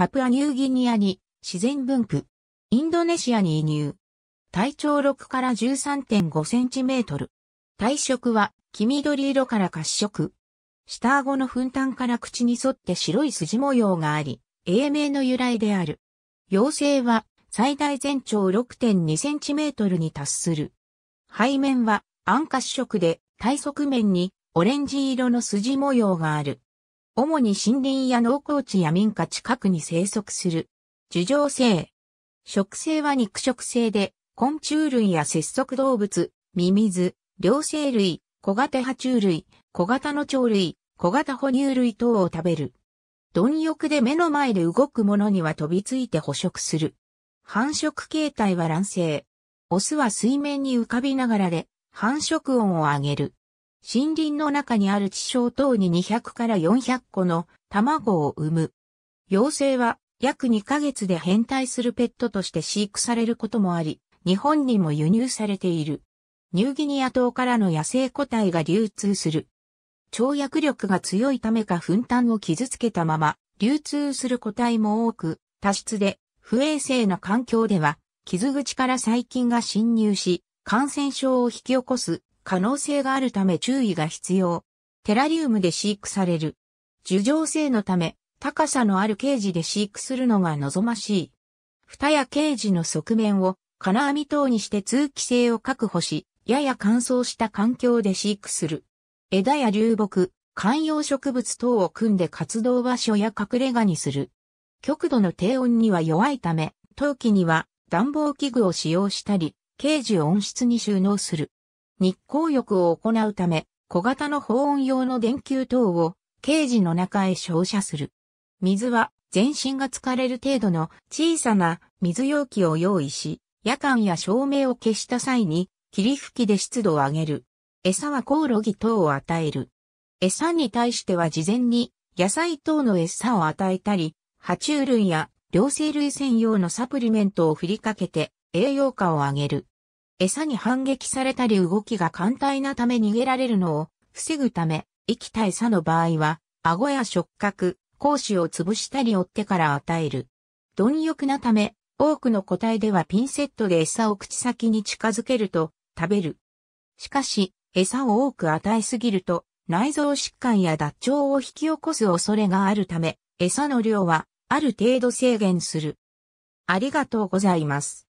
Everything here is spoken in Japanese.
パプアニューギニアに自然分布。インドネシアに移入。体長6から13.5センチメートル。体色は黄緑色から褐色。下顎の粉端から口に沿って白い筋模様があり、英名の由来である。妖精は最大全長6.2センチメートルに達する。背面は暗褐色で体側面にオレンジ色の筋模様がある。主に森林や農耕地や民家近くに生息する。樹状性。食性は肉食性で、昆虫類や節足動物、ミミズ、両生類、小型爬虫類、小型の鳥類、小型哺乳類等を食べる。貪欲で目の前で動くものには飛びついて捕食する。繁殖形態は卵生。オスは水面に浮かびながらで繁殖音を上げる。森林の中にある地小等に200から400個の卵を産む。妖精は約2ヶ月で変態するペットとして飼育されることもあり、日本にも輸入されている。ニューギニア島からの野生個体が流通する。跳躍力が強いためか粉端を傷つけたまま流通する個体も多く、多質で不衛生な環境では傷口から細菌が侵入し感染症を引き起こす可能性があるため注意が必要。テラリウムで飼育される。樹状性のため高さのあるケージで飼育するのが望ましい。蓋やケージの側面を金網等にして通気性を確保し、やや乾燥した環境で飼育する。枝や流木、観葉植物等を組んで活動場所や隠れ家にする。極度の低温には弱いため、冬季には暖房器具を使用したり、ケージを温室に収納する。日光浴を行うため、小型の保温用の電球等をケージの中へ照射する。水は全身が疲れる程度の小さな水容器を用意し、夜間や照明を消した際に霧吹きで湿度を上げる。餌はコオロギ等を与える。餌に対しては事前に野菜等の餌を与えたり、爬虫類や両生類専用のサプリメントを振りかけて栄養価を上げる。餌に反撃されたり動きが簡単なため逃げられるのを防ぐため、生きた餌の場合は、顎や触覚、講師を潰したり追ってから与える。貪欲なため、多くの個体ではピンセットで餌を口先に近づけると食べる。しかし、餌を多く与えすぎると内臓疾患や脱腸を引き起こす恐れがあるため、餌の量はある程度制限する。ありがとうございます。